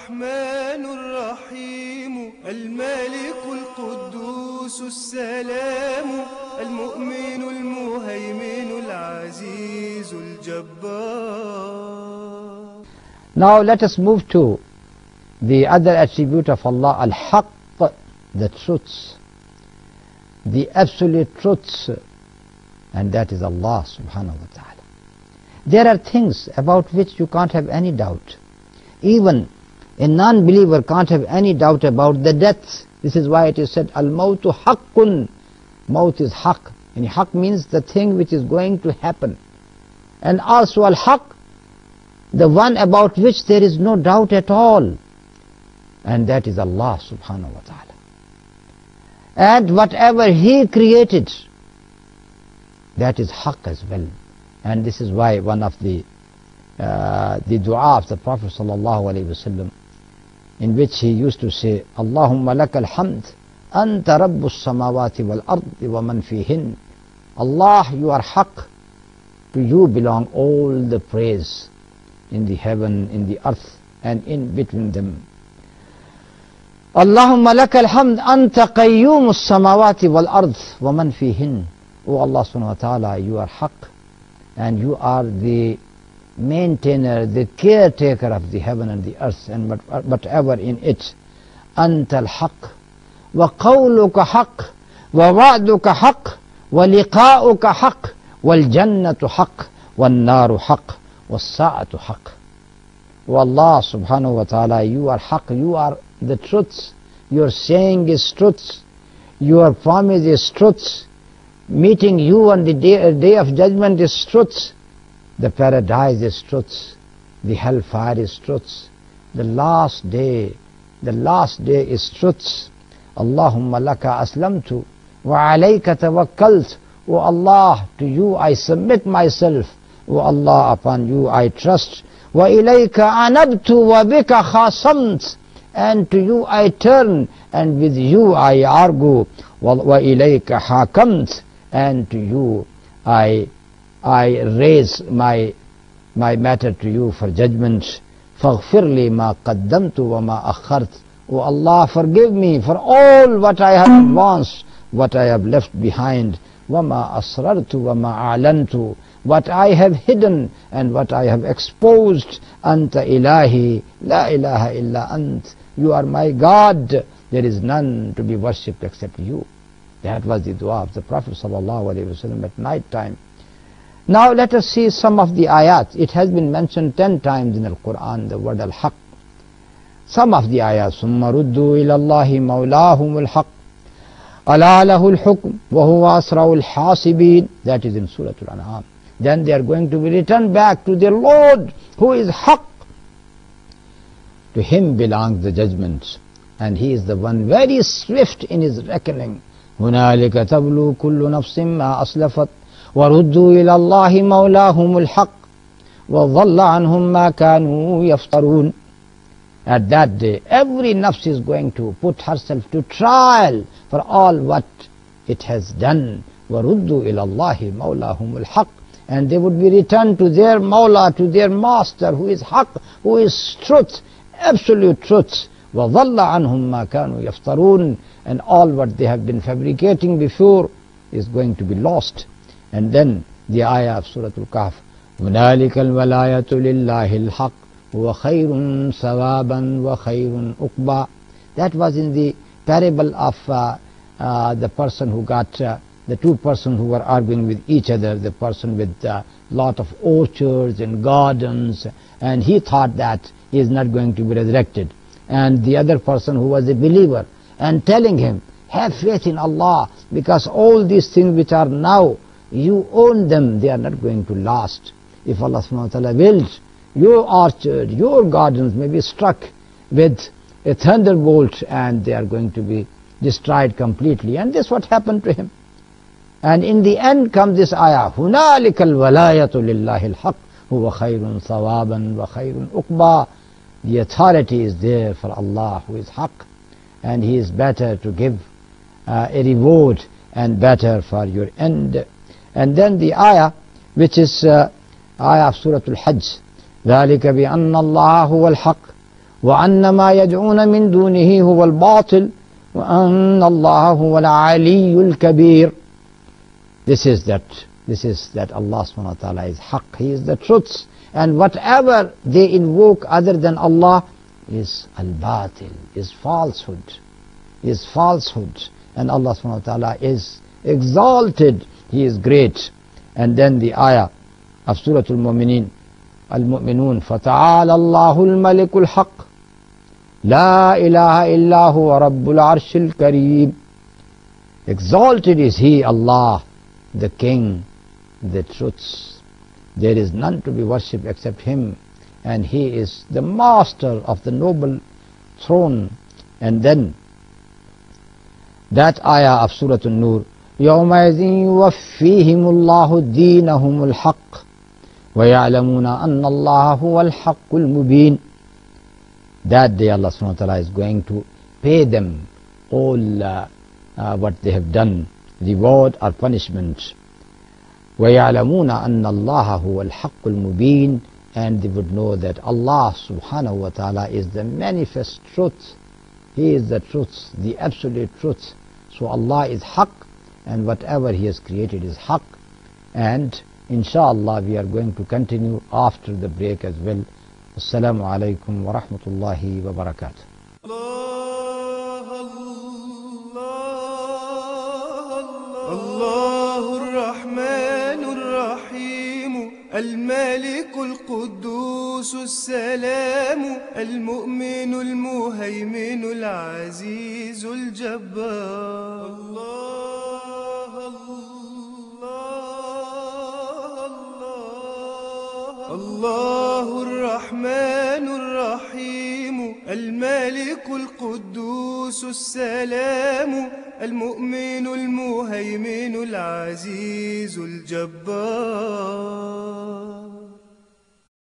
الرحمن الرحيم الملك القدوس السلام المؤمن المهيمن العزيز الجبار Now let us move to the other attribute of Allah, Al-Haqq, the truths, the absolute truths, and that is Allah subhanahu wa ta'ala. There are things about which you can't have any doubt. Even a non-believer can't have any doubt about the death. This is why it is said, Al-Mautu Haqqun. Maut is Haqq. And Haqq means the thing which is going to happen. And also Al-Haqq, the one about which there is no doubt at all. And that is Allah subhanahu wa ta'ala. And whatever He created, that is Haqq as well. And this is why one of the uh, the dua of the Prophet sallallahu alaihi wasallam, in which he used to say, Allahumma lakal hamd, anta rabbus samawati wal ardi wa man fihin. Allah, you are haq. To you belong all the praise in the heaven, in the earth, and in between them. Allahumma lakal hamd, anta qayyumus samawati wal ard wa man fihin. O Allah subhanahu wa ta'ala, you are haq, and you are the maintainer, the caretaker of the heaven and the earth and whatever in it. أنت الحق وقولك حق ووعدك حق ولقاؤك حق والجنة حق والنار حق والساعة حق. O Allah subhanahu wa ta'ala, you are haq, you are the truth. Your saying is truth. Your promise is truth. Meeting you on the day, day of judgment is truth. The paradise is truth. The hellfire is truth. The last day, the last day is truth. Allahumma laka aslamtu wa alayka tawakkalt. O Allah, to you I submit myself. O Allah, upon you I trust. Wa ilayka anabtu wa bika khasamt. And to you I turn, and with you I argue. Wa ilayka hakamt. And to you I I raise my my matter to you for judgment. فاغفر لي ما قدمت وما أخرت. O Allah, forgive me for all what I have advanced, what I have left behind. وما أسررت وما أعلنت. What I have hidden and what I have exposed. أنت إلهي لا إله إلا أنت. You are my God. There is none to be worshipped except you. That was the dua of the Prophet ﷺ at night time. Now let us see some of the ayat. It has been mentioned ten times in the Quran, the word al-haq. Some of the ayat. ثُمَّ رُدُّوا إِلَى اللَّهِ مَوْلَاهُمُ الْحَقِّ أَلَا لَهُ الْحُكْمُ وَهُوَ أَسْرَعُ الْحَاسِبِينَ That is in Surah Al-An'am. Then they are going to be returned back to their Lord, who is haq. To him belongs the judgment. And he is the one very swift in his reckoning. هنالك تبلو كل نفس ما أسلفت وردوا إلى الله مولاهم الحق وضل عنهم ما كانوا يفترون At that day, every nafs is going to put herself to trial for all what it has done. وَرُدُّوا إِلَى اللَّهِ مَوْلَاهُمُ الْحَقِّ And they would be returned to their Mawla, to their Master, who is Haqq, who is truth, absolute truth. وَضَلَّ عَنْهُمْ مَا كَانُوا يَفْتَرُونَ And all what they have been fabricating before is going to be lost. And then the ayah of Surah Al-Kahf, هُنَالِكَ الْوَلَايَةُ لِلَّهِ الْحَقِّ هُوَ خَيْرٌ ثَوَابًا وَخَيْرٌ أُقْبًا That was in the parable of uh, uh, the person who got, uh, the two persons who were arguing with each other, the person with a lot of orchards and gardens, and he thought that he is not going to be resurrected. And the other person who was a believer, and telling him, have faith in Allah, because all these things which are now, you own them, they are not going to last. If Allah subhanahu wa ta'ala wills, your orchard, your gardens may be struck with a thunderbolt and they are going to be destroyed completely. And this is what happened to him. And in the end comes this ayah, هُنَالِكَ الْوَلَايَةُ لِلَّهِ الْحَقِّ هُوَ خَيْرٌ ثَوَابًا وَخَيْرٌ أُقْبًا The authority is there for Allah who is haq and He is better to give uh, a reward and better for your end. And then the ayah which is uh, ayah of Surah Al-Hajj ذلك بأن الله هو الحق وأن ما يدعون من دونه هو الباطل وأن الله هو العلي الكبير This is that this is that Allah subhanahu wa ta'ala is haq, He is the truth and whatever they invoke other than Allah is al-batil, is falsehood, is falsehood and Allah subhanahu wa ta'ala is exalted, He is great and then the ayah of Surah Al-Mu'mineen المؤمنون فتعالى الله الملك الحق لا إله إلا هو رب العرش الكريم Exalted is He, Allah, the King, the truth. There is none to be worshipped except Him, and He is the master of the noble throne. And then that ayah of Surah An-Nur, يومئذ يوفيهم الله دينهم الحق ويعلمون أن الله هو الحق المبين That day Allah subhanahu wa ta'ala is going to pay them all uh, uh, what they have done, reward or punishment. وَيَعْلَمُونَ أَنَّ اللَّهَ هُوَ الْحَقُّ الْمُبِينَ And they would know that Allah subhanahu wa ta'ala is the manifest truth. He is the truth, the absolute truth. So Allah is haq and whatever He has created is haq. And inshallah we are going to continue after the break as well. Assalamu alaikum wa rahmatullahi wa barakatuh. الله الرحمن الرحيم الملك القدوس السلام المؤمن المهيمن العزيز الجبار الله الله الرحمن الرحيم الملك القدوس السلام المؤمن المهيمن العزيز الجبار.